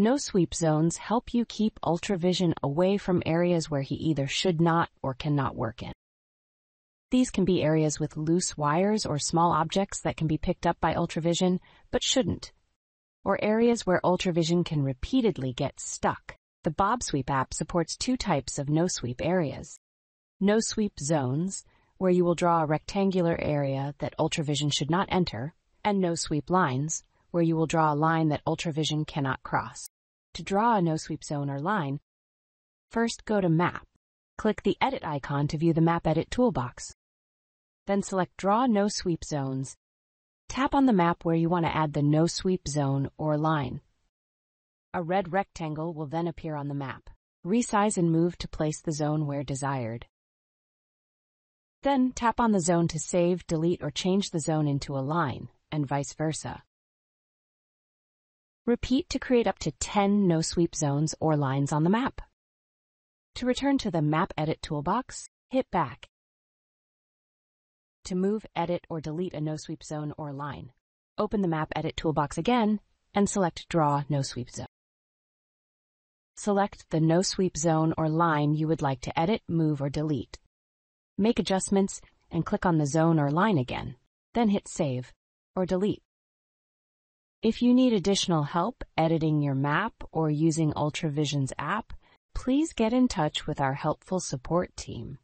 No sweep zones help you keep Ultravision away from areas where he either should not or cannot work in. These can be areas with loose wires or small objects that can be picked up by Ultravision, but shouldn't. Or areas where Ultravision can repeatedly get stuck. The bObsweep app supports two types of no-sweep areas. No-sweep zones, where you will draw a rectangular area that Ultravision should not enter, and no-sweep lines, where you will draw a line that Ultravision cannot cross. To draw a no-sweep zone or line, first go to Map. Click the Edit icon to view the Map Edit toolbox. Then select Draw No Sweep Zones. Tap on the map where you want to add the no sweep zone or line. A red rectangle will then appear on the map. Resize and move to place the zone where desired. Then tap on the zone to save, delete, or change the zone into a line, and vice versa. Repeat to create up to 10 no-sweep zones or lines on the map. To return to the Map Edit toolbox, hit Back to move, edit, or delete a no-sweep zone or line. Open the Map Edit toolbox again and select Draw No Sweep Zone. Select the no sweep zone or line you would like to edit, move, or delete. Make adjustments and click on the zone or line again, then hit Save or Delete. If you need additional help editing your map or using Ultravision's app, please get in touch with our helpful support team.